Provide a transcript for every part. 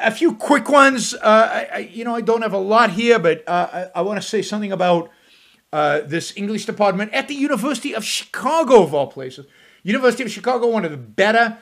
a few quick ones. Uh, I, you know, I don't have a lot here, but uh, I, I want to say something about uh, this English department at the University of Chicago, of all places. University of Chicago, one of the better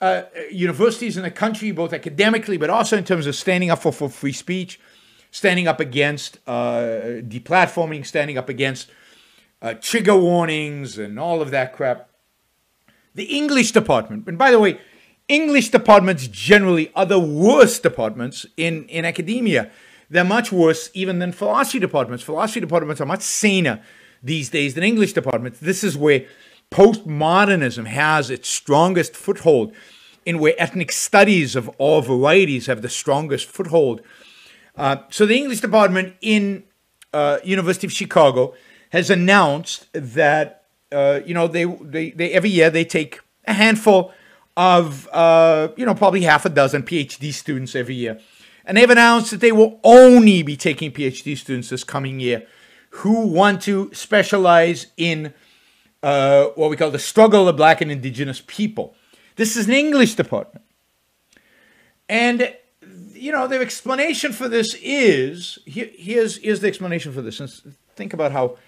uh, universities in the country, both academically, but also in terms of standing up for, for free speech, standing up against uh, deplatforming, standing up against uh, trigger warnings, and all of that crap. The English department, and by the way, English departments generally are the worst departments in, in academia. They're much worse even than philosophy departments. Philosophy departments are much saner these days than English departments. This is where postmodernism has its strongest foothold, in where ethnic studies of all varieties have the strongest foothold. Uh, so the English department in uh, University of Chicago has announced that uh, you know they, they they every year they take a handful of uh, you know probably half a dozen PhD students every year and they've announced that they will only be taking PhD students this coming year who want to specialize in uh, what we call the struggle of black and indigenous people. This is an English department. And, you know, the explanation for this is here, here's, here's the explanation for this. And think about how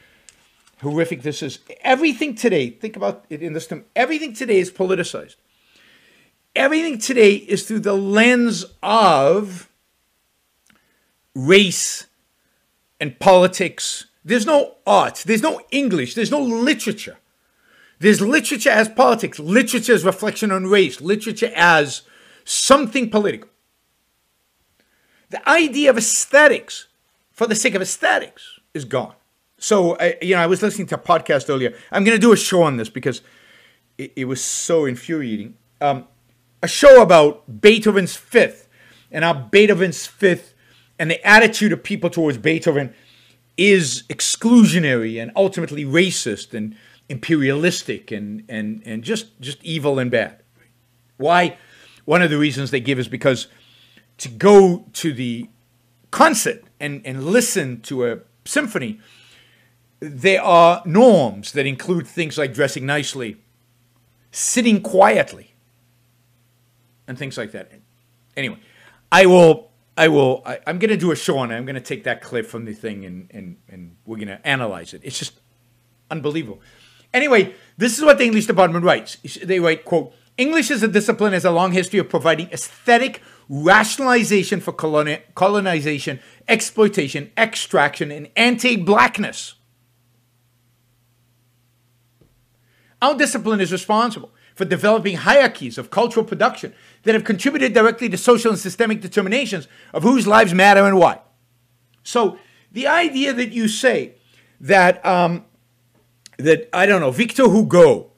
horrific this is. Everything today, think about it in this term, everything today is politicized. Everything today is through the lens of race and politics. There's no art, there's no English, there's no literature. There's literature as politics, literature as reflection on race, literature as something political. The idea of aesthetics for the sake of aesthetics is gone. So, I, you know, I was listening to a podcast earlier. I'm going to do a show on this because it, it was so infuriating. Um, a show about Beethoven's Fifth and how Beethoven's Fifth and the attitude of people towards Beethoven is exclusionary and ultimately racist and imperialistic and, and, and just, just evil and bad. Why? One of the reasons they give is because to go to the concert and, and listen to a symphony, there are norms that include things like dressing nicely, sitting quietly, and things like that. Anyway, I will I will. I, am going to do a show on it. I'm going to take that clip from the thing and and and we're going to analyze it. It's just unbelievable. Anyway, this is what the English department writes. They write, "quote English as a discipline has a long history of providing aesthetic rationalization for coloni- colonization, exploitation, extraction, and anti-blackness." Our discipline is responsible for developing hierarchies of cultural production that have contributed directly to social and systemic determinations of whose lives matter and why. So the idea that you say that um, that I don't know Victor Hugo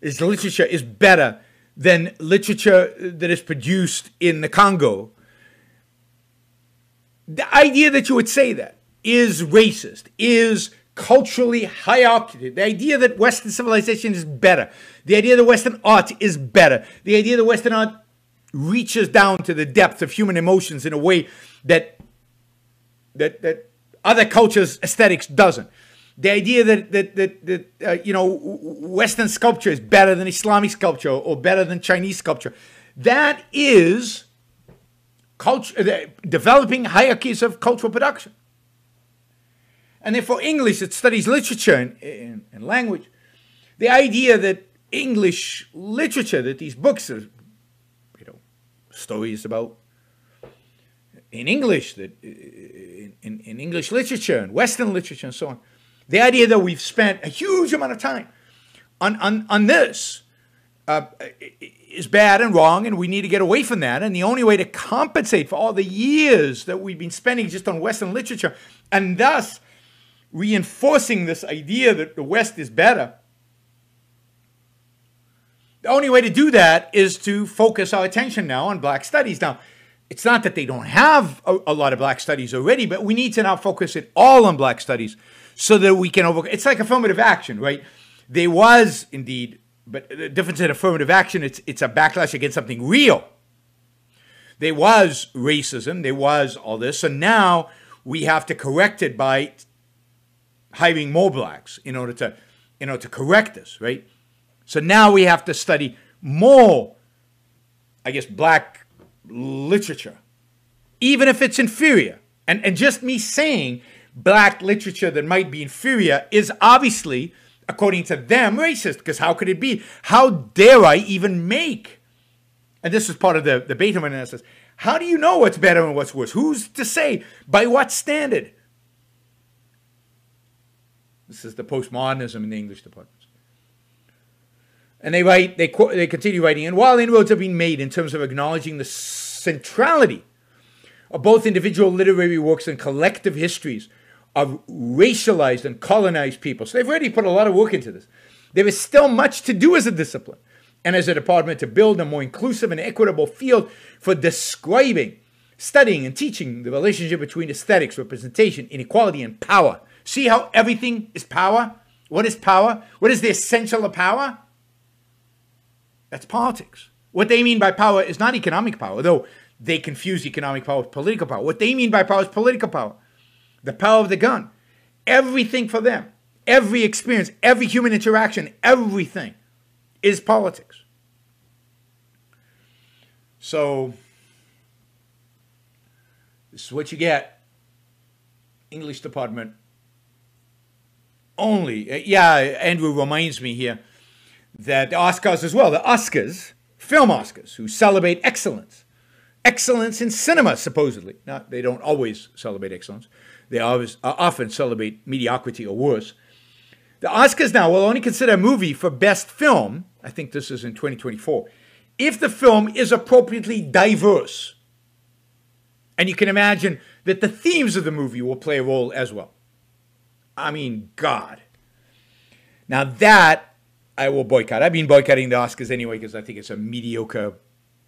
is literature is better than literature that is produced in the Congo. The idea that you would say that is racist, is culturally hierarchical. The idea that Western civilization is better, the idea that Western art is better, the idea that Western art reaches down to the depth of human emotions in a way that that that other cultures' aesthetics doesn't. The idea that that that, that uh, you know Western sculpture is better than Islamic sculpture or better than Chinese sculpture, that is culture uh, developing hierarchies of cultural production. And therefore, English that studies literature and, and, and language, the idea that English literature, that these books are you know, stories about in English, that in, in, in, English literature and Western literature and so on. The idea that we've spent a huge amount of time on, on, on this uh, is bad and wrong, and we need to get away from that. And the only way to compensate for all the years that we've been spending just on Western literature, and thus reinforcing this idea that the West is better, the only way to do that is to focus our attention now on black studies. Now, it's not that they don't have a, a, lot of black studies already, but we need to now focus it all on black studies so that we can overcome. It's like affirmative action, right? There was indeed, but the difference in affirmative action, it's it's a backlash against something real. There was racism, there was all this, so now we have to correct it by hiring more blacks in order to in order to correct this, right? So now we have to study more, I guess, black literature even if it's inferior. And, and just me saying black literature that might be inferior is obviously, according to them, racist, because how could it be? How dare I even make? And this is part of the, the Beethoven analysis. How do you know what's better and what's worse? Who's to say? By what standard? This is the postmodernism in the English departments. And they write, they, they continue writing, and while inroads have been made in terms of acknowledging the centrality of both individual literary works and collective histories of racialized and colonized people. So they've already put a lot of work into this. There is still much to do as a discipline and as a department to build a more inclusive and equitable field for describing, studying, and teaching the relationship between aesthetics, representation, inequality, and power. See how everything is power? What is power? What is the essential of power? That's politics. What they mean by power is not economic power, though they confuse economic power with political power. What they mean by power is political power, the power of the gun. Everything for them, every experience, every human interaction, everything is politics. So, this is what you get. English department only. Uh, yeah, Andrew reminds me here that the Oscars as well, the Oscars, film Oscars, who celebrate excellence, excellence in cinema, supposedly. Not, they don't always celebrate excellence. They always, uh, often celebrate mediocrity or worse. The Oscars now will only consider a movie for best film. I think this is in 2024. If the film is appropriately diverse. And you can imagine that the themes of the movie will play a role as well. I mean, God. Now that I will boycott. I've been boycotting the Oscars anyway because I think it's a mediocre.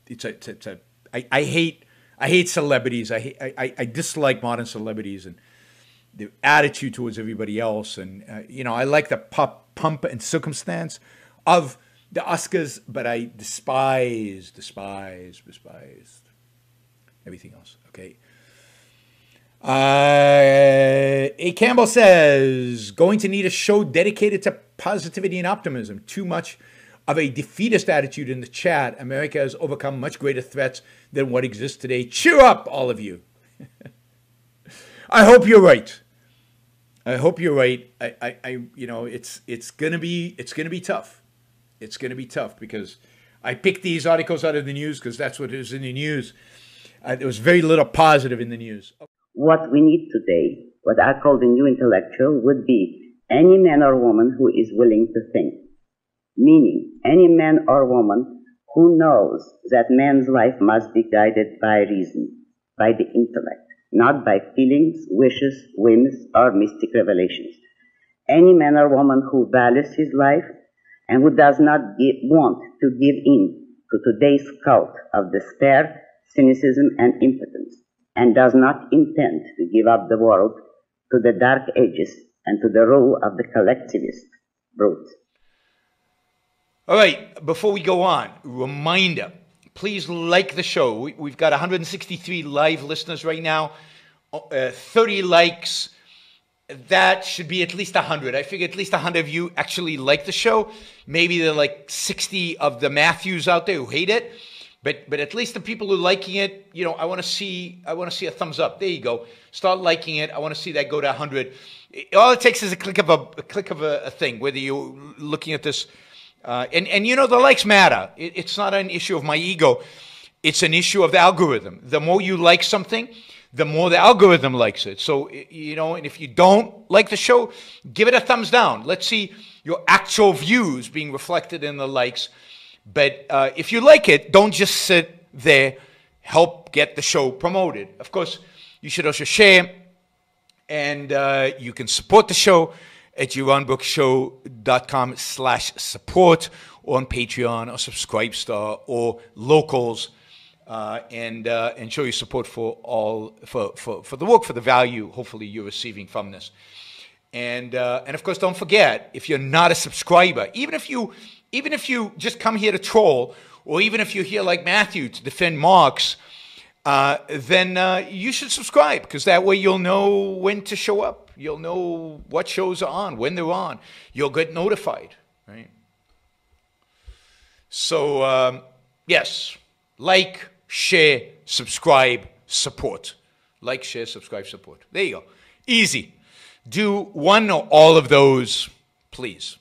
It's a, it's a, it's a I, I hate I hate celebrities. I, hate, I I dislike modern celebrities and the attitude towards everybody else. And uh, you know, I like the pop, pump and circumstance of the Oscars, but I despise, despise, despise everything else. Okay. Uh, A. Campbell says, going to need a show dedicated to positivity and optimism. Too much of a defeatist attitude in the chat. America has overcome much greater threats than what exists today. Cheer up, all of you. I hope you're right. I hope you're right. I, I, I you know, it's it's gonna be it's gonna be tough. It's gonna be tough because I picked these articles out of the news because that's what is in the news. Uh, there was very little positive in the news. What we need today, what I call the new intellectual, would be any man or woman who is willing to think. Meaning, any man or woman who knows that man's life must be guided by reason, by the intellect, not by feelings, wishes, whims, or mystic revelations. Any man or woman who values his life and who does not want to give in to today's cult of despair, cynicism, and impotence and does not intend to give up the world to the dark ages and to the rule of the collectivist brute. All right, before we go on, reminder please like the show. We, have got 163 live listeners right now, uh, 30 likes. That should be at least 100. I figure at least 100 of you actually like the show. Maybe there are like 60 of the Matthews out there who hate it. But but at least the people who are liking it, you know, I want to see I want to see a thumbs up. There you go. Start liking it. I want to see that go to 100. All it takes is a click of a, a click of a, a, thing. Whether you're looking at this, uh, and and you know the likes matter. It, it's not an issue of my ego. It's an issue of the algorithm. The more you like something, the more the algorithm likes it. So you know, and if you don't like the show, give it a thumbs down. Let's see your actual views being reflected in the likes but uh, if you like it, don't just sit there. Help get the show promoted. Of course, you should also share, and uh, you can support the show at yaronbrookshow.com slash support or on Patreon or Subscribestar or Locals. Uh, and uh, and show your support for all for, for, for the work for the value hopefully you're receiving from this and uh, and of course don't forget if you're not a subscriber even if you even if you just come here to troll, or even if you're here like Matthew to defend Marx, uh, then uh, you should subscribe because that way you'll know when to show up. You'll know what shows are on, when they're on. You'll get notified, right? So, um, yes, like, share, subscribe, support. Like, share, subscribe, support. There you go. Easy. Do one or all of those, please.